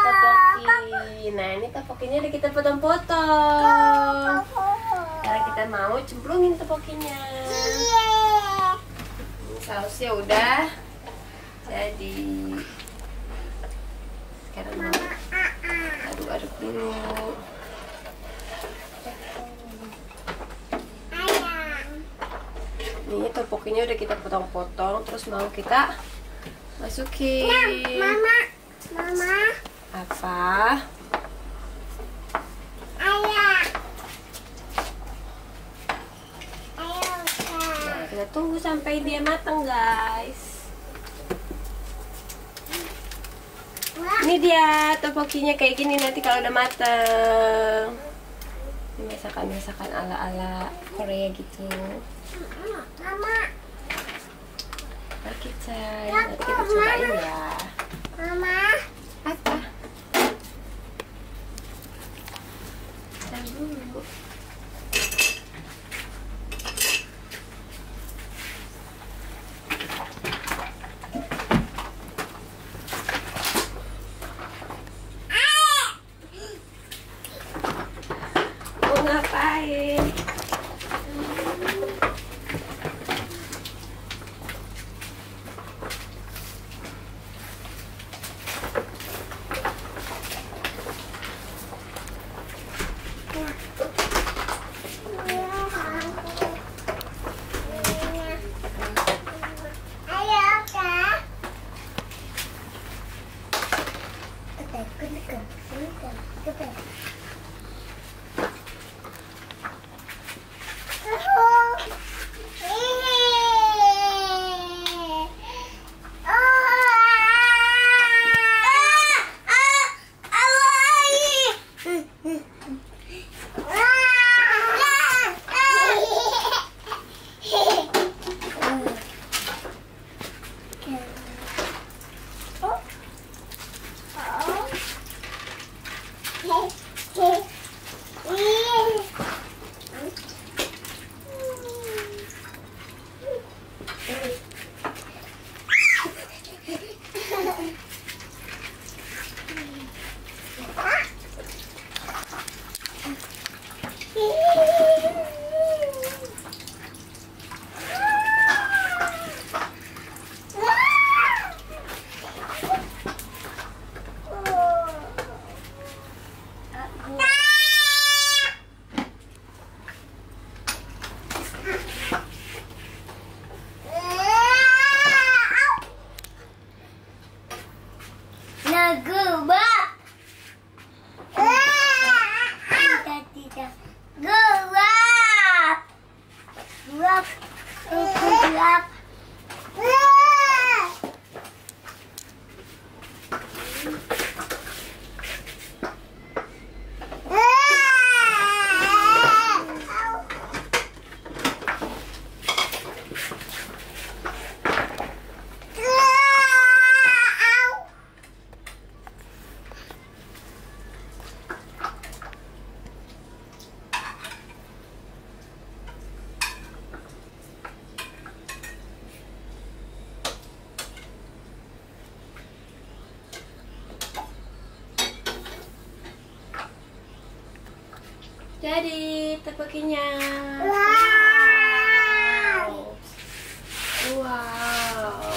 Topoki. Nah ini topokinya udah kita potong-potong. Sekarang kita mau cemplungin topokinya. Sausnya udah jadi. Sekarang mau aduk-aduk dulu. Ini topokinya udah kita potong-potong, terus mau kita masukin. Mama, mama, Apa? ayah. Ayo, Nah, kita tunggu sampai dia matang, guys. Ini dia topokinya kayak gini nanti kalau udah mateng. Ini masakan-masakan ala-ala Korea gitu. mama, Nah, kita, nanti kita cobain ya. くっつく。Wrap. Wrap. Wrap. Jadi topokinya. Wow. Wow.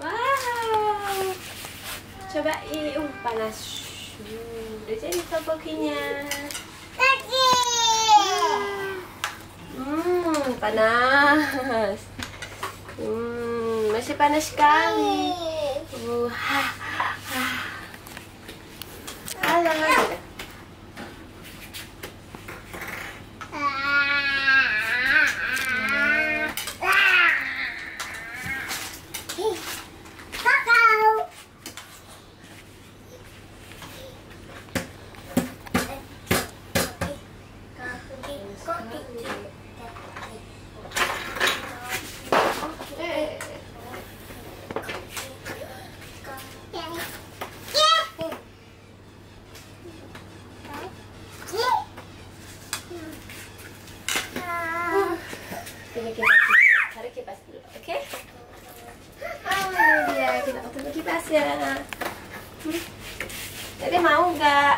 Wow. Cobain. Uh, panas. Udah jadi topokinya. Lagi. Hmm, panas. Hmm, masih panas sekali. Uh, ha, ha. ざいま。opennya kipas dulu. Kipas dulu oke? Okay? oh ini dia kita open kipas ya. Hmm. Jadi mau nggak?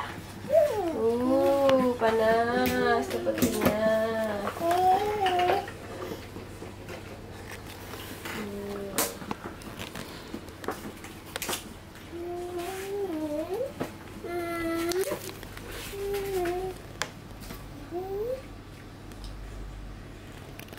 Uh panas sepertinya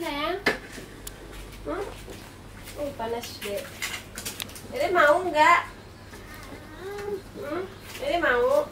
sayang? Hmm? Oh, panas deh. ini mau nggak? Hmm? ini mau?